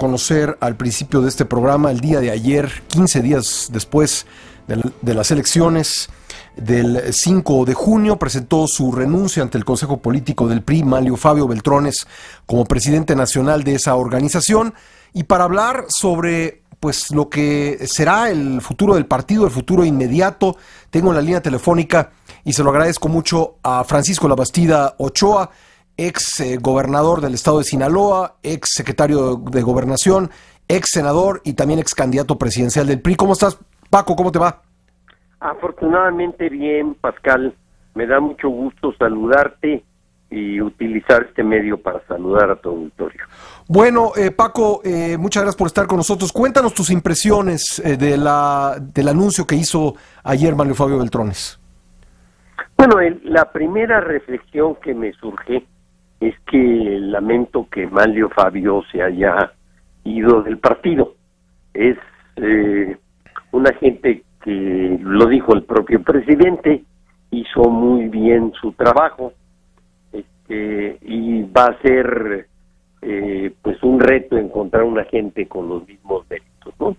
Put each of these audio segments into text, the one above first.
conocer al principio de este programa, el día de ayer, 15 días después de, las elecciones del 5 de junio, presentó su renuncia ante el Consejo Político del PRI, Manlio Fabio Beltrones, como presidente nacional de esa organización. Y para hablar sobre pues lo que será el futuro del partido, el futuro inmediato, tengo en la línea telefónica y se lo agradezco mucho a Francisco Labastida Ochoa, ex eh, gobernador del estado de Sinaloa, ex secretario de gobernación, ex senador y también ex candidato presidencial del PRI. ¿Cómo estás, Paco? ¿Cómo te va? Afortunadamente bien, Pascal. Me da mucho gusto saludarte y utilizar este medio para saludar a tu auditorio. Bueno, eh, Paco, eh, muchas gracias por estar con nosotros. Cuéntanos tus impresiones de la, del anuncio que hizo ayer Mario Fabio Beltrones. Bueno, la primera reflexión que me surge es que lamento que Manlio Fabio se haya ido del partido. Es eh, una gente que, lo dijo el propio presidente, hizo muy bien su trabajo este, y va a ser eh, pues un reto encontrar una gente con los mismos méritos, ¿no?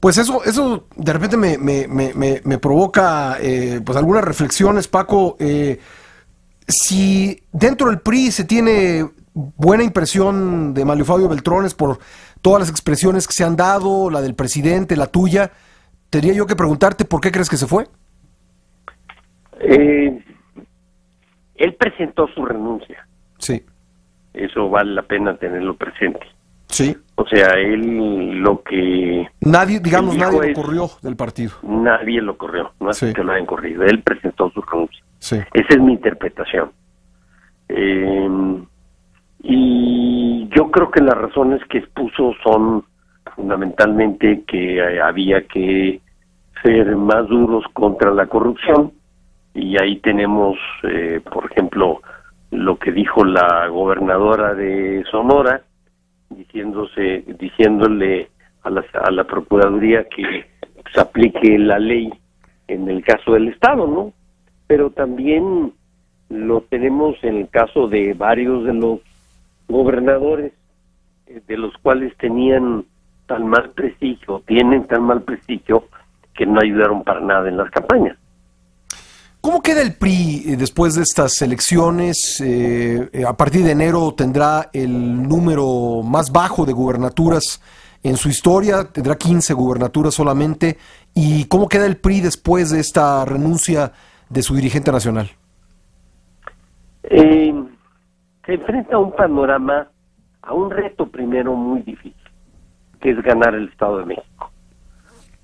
Pues eso, eso de repente me, me, me, me provoca eh, pues algunas reflexiones, Paco. Eh, si dentro del PRI se tiene buena impresión de Mario Fabio Beltrones por todas las expresiones que se han dado, la del presidente, la tuya, tendría yo que preguntarte por qué crees que se fue. Eh, él presentó su renuncia. Sí. Eso vale la pena tenerlo presente. Sí. O sea, él lo que... Nadie, digamos, nadie lo corrió del partido. Nadie lo corrió, no es que lo hayan corrido. Él presentó su renuncia. Sí. Esa es mi interpretación. Eh, y yo creo que las razones que expuso son fundamentalmente que había que ser más duros contra la corrupción y ahí tenemos, eh, por ejemplo, lo que dijo la gobernadora de Sonora, diciéndose, diciéndole a la, a la Procuraduría que se aplique la ley en el caso del Estado, ¿no? Pero también lo tenemos en el caso de varios de los gobernadores, eh, de los cuales tenían tan mal prestigio, tienen tan mal prestigio, que no ayudaron para nada en las campañas. ¿Cómo queda el PRI eh, después de estas elecciones? Eh, a partir de enero tendrá el número más bajo de gubernaturas en su historia, tendrá 15 gubernaturas solamente. ¿Y cómo queda el PRI después de esta renuncia de su dirigente nacional? Eh, se enfrenta a un panorama, a un reto primero muy difícil, que es ganar el Estado de México.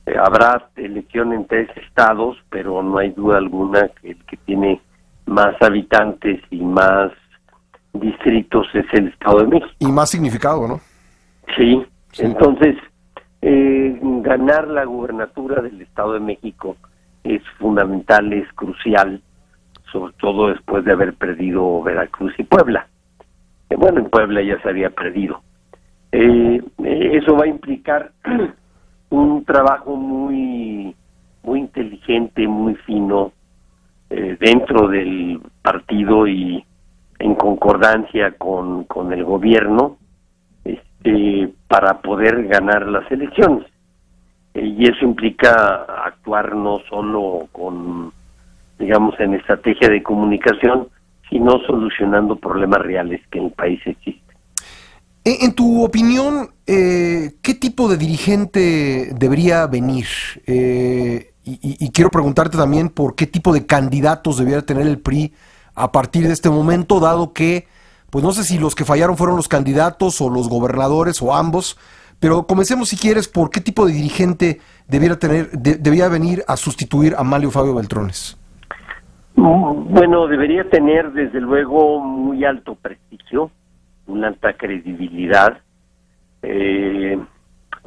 Eh, habrá elección en tres estados, pero no hay duda alguna que el que tiene más habitantes y más distritos es el Estado de México. Y más significado, ¿no? Sí, entonces eh, ganar la gubernatura del Estado de México es fundamental, es crucial, sobre todo después de haber perdido Veracruz y Puebla. Eh, bueno, en Puebla ya se había perdido. Eh, eso va a implicar un trabajo muy muy inteligente, muy fino eh, dentro del partido y en concordancia con, con el gobierno este, para poder ganar las elecciones. Eh, y eso implica actuar no solo con, digamos, en estrategia de comunicación, sino solucionando problemas reales que en el país existen. En, tu opinión, eh, ¿qué tipo de dirigente debería venir? Eh, y, quiero preguntarte también por qué tipo de candidatos debería tener el PRI a partir de este momento, dado que, pues no sé si los que fallaron fueron los candidatos o los gobernadores o ambos, pero comencemos si quieres por qué tipo de dirigente debiera tener, debía venir a sustituir a Mario Fabio Beltrones. Bueno, debería tener desde luego muy alto prestigio, una alta credibilidad, eh,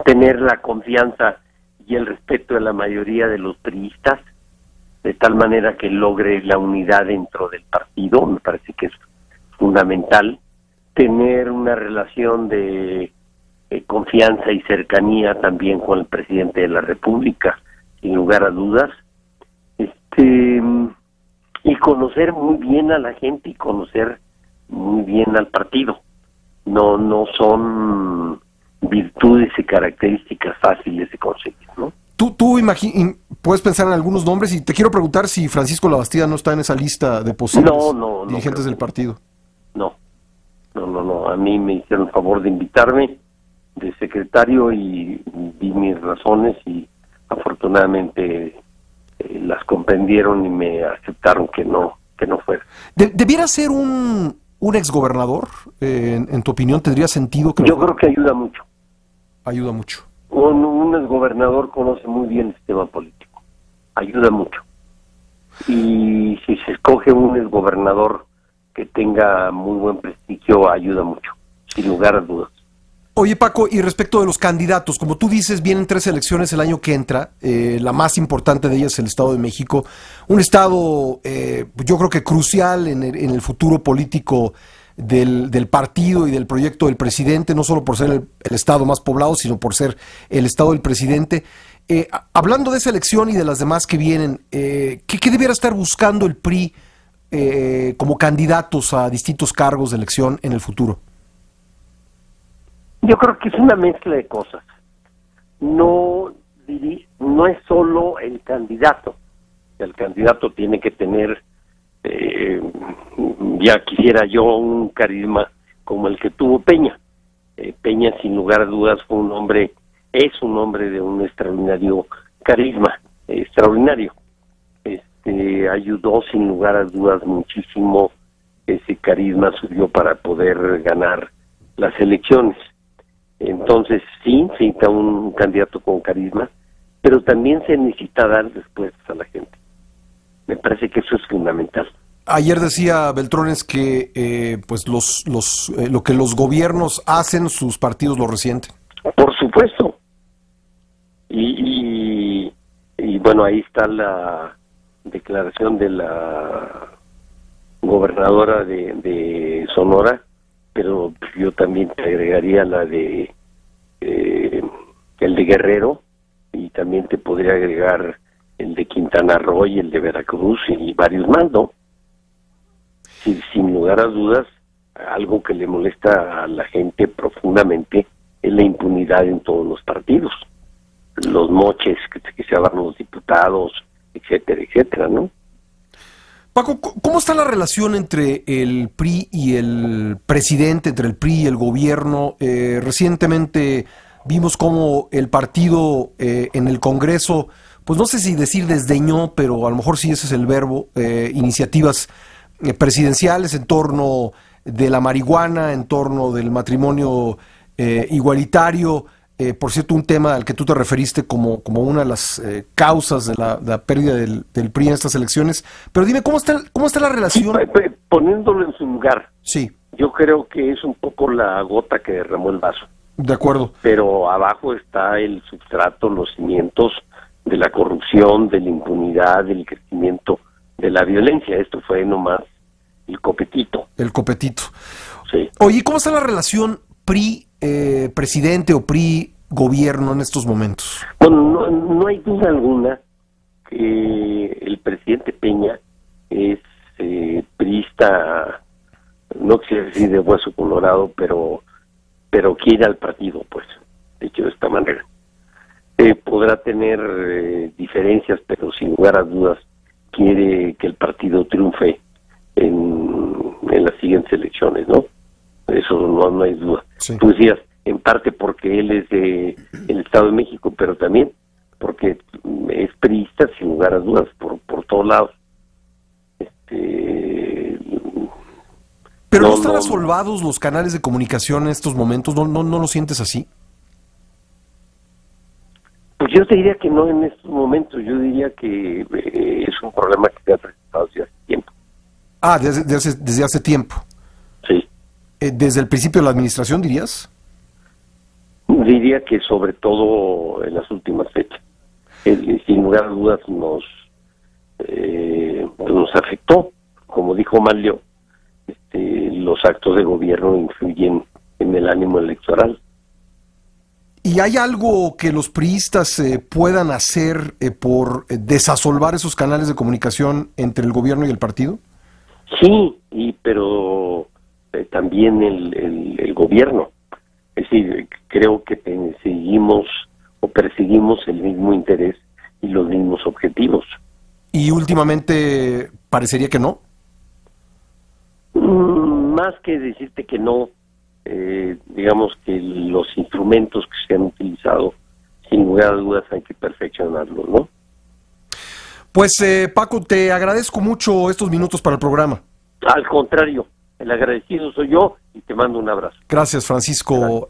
tener la confianza y el respeto de la mayoría de los priistas, de tal manera que logre la unidad dentro del partido, me parece que es fundamental, tener una relación de eh, confianza y cercanía también con el presidente de la República, sin lugar a dudas, este y conocer muy bien a la gente y conocer muy bien al partido no no son virtudes y características fáciles de conseguir, ¿no? Tú, tú puedes pensar en algunos nombres y te quiero preguntar si Francisco Labastida no está en esa lista de posibles dirigentes del partido. No, no, no, no. A mí me hicieron el favor de invitarme de secretario y di mis razones y afortunadamente eh, las comprendieron y me aceptaron que no que no fuera. ¿Debiera ser un, un exgobernador? Eh, en, tu opinión, ¿tendría sentido que... Yo creo que ayuda mucho. Ayuda mucho. Un, un exgobernador conoce muy bien el sistema político. Ayuda mucho. Y si se escoge un exgobernador que tenga muy buen prestigio, ayuda mucho, sin lugar a dudas. Oye Paco, y respecto de los candidatos, como tú dices, vienen tres elecciones el año que entra, eh, la más importante de ellas es el Estado de México, un estado eh, yo creo que crucial en el, futuro político del, partido y del proyecto del presidente, no solo por ser el, estado más poblado, sino por ser el estado del presidente. Eh, hablando de esa elección y de las demás que vienen, ¿qué, ¿qué, debiera estar buscando el PRI como candidatos a distintos cargos de elección en el futuro? Yo creo que es una mezcla de cosas. No, no es solo el candidato. El candidato tiene que tener, eh, ya quisiera yo, un carisma como el que tuvo Peña. Eh, Peña, sin lugar a dudas, fue un hombre, es un hombre de un extraordinario carisma, extraordinario. Este, ayudó sin lugar a dudas muchísimo ese carisma suyo para poder ganar las elecciones. Entonces, sí, necesita un candidato con carisma, pero también se necesita dar respuestas a la gente. Me parece que eso es fundamental. Ayer decía Beltrones que eh, pues los, los, eh, lo que los gobiernos hacen, sus partidos lo resienten. Por supuesto. Y, y, bueno, ahí está la declaración de la gobernadora de, de Sonora, pero yo también te agregaría la de eh, el de Guerrero y también te podría agregar el de Quintana Roo y el de Veracruz y varios más, ¿no? sin lugar a dudas, algo que le molesta a la gente profundamente es la impunidad en todos los partidos, los moches que, se hablan los diputados, etcétera, etcétera, ¿no? Paco, ¿cómo está la relación entre el PRI y el presidente, entre el PRI y el gobierno? Eh, recientemente vimos cómo el partido eh, en el Congreso, pues no sé si decir desdeñó, pero a lo mejor sí ese es el verbo, eh, iniciativas presidenciales en torno de la marihuana, en torno del matrimonio igualitario. Eh, por cierto, un tema al que tú te referiste como, como una de las eh, causas de la, pérdida del, PRI en estas elecciones. Pero dime, ¿cómo está, cómo está la relación? poniéndolo en su lugar. Sí. Yo creo que es un poco la gota que derramó el vaso. De acuerdo. Pero abajo está el substrato, los cimientos de la corrupción, de la impunidad, del crecimiento de la violencia. Esto fue nomás el copetito. El copetito. Sí. Oye, ¿cómo está la relación PRI eh, presidente o PRI gobierno en estos momentos? Bueno, no, hay duda alguna que el presidente Peña es eh, priista, no quiero decir de hueso colorado, pero pero quiere al partido, pues, dicho de esta manera. Eh, podrá tener eh, diferencias, pero sin lugar a dudas quiere que el partido triunfe en, en las siguientes elecciones, ¿no? Eso no, no hay duda. Tú decías, en parte porque él es de el Estado de México, pero también porque es priista, sin lugar a dudas, por, por todos lados. Este, pero no, están asolvados los canales de comunicación en estos momentos, ¿no, no, no lo sientes así? Pues yo te diría que no en estos momentos, yo diría que eh, es un problema que se ha presentado desde hace tiempo. Ah, desde, desde hace tiempo. Eh, ¿Desde el principio de la administración dirías? Diría que sobre todo en las últimas fechas. sin lugar a dudas nos, eh, nos afectó. Como dijo Malio, este, los actos de gobierno influyen en el ánimo electoral. ¿Y hay algo que los priistas eh, puedan hacer por desasolvar esos canales de comunicación entre el gobierno y el partido? Sí, y pero eh, también el, el, gobierno. Es decir, creo que seguimos o perseguimos el mismo interés y los mismos objetivos. ¿Y últimamente parecería que no? Mm, más que decirte que no, eh, digamos que los instrumentos que se han utilizado, sin lugar a dudas hay que perfeccionarlos, ¿no? Pues eh, Paco, te agradezco mucho estos minutos para el programa. Al contrario, el agradecido soy yo y te mando un abrazo. Gracias, Francisco